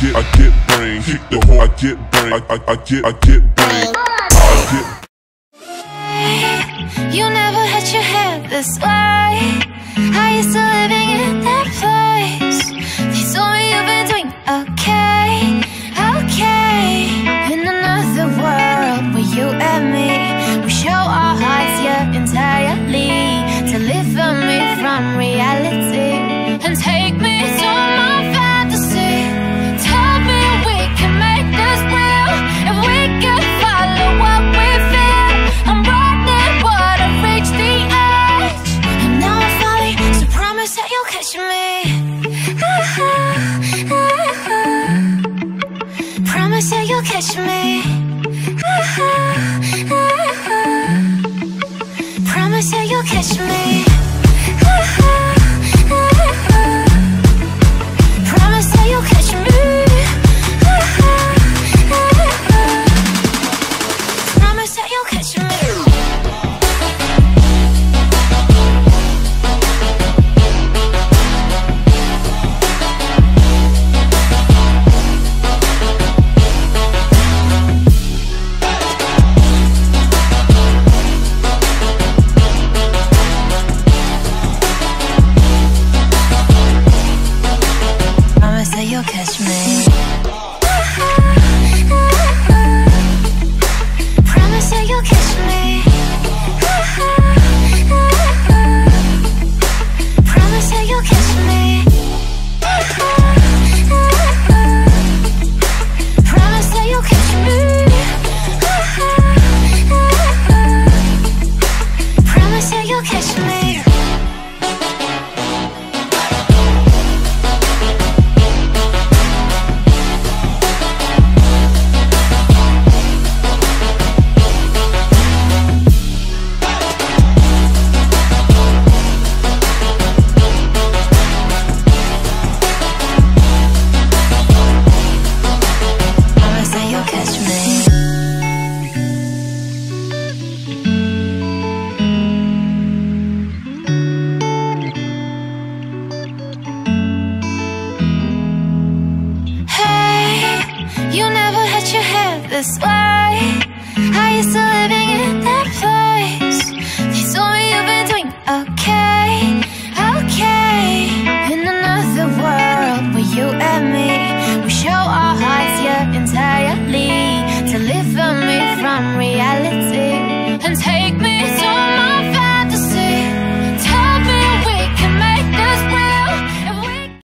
get, I get brain. Kick the whole, I get brain. I, I, I get, I get brain. I get. You never had your head this way. I used to living in that. 我开始 this way I used to living in that void?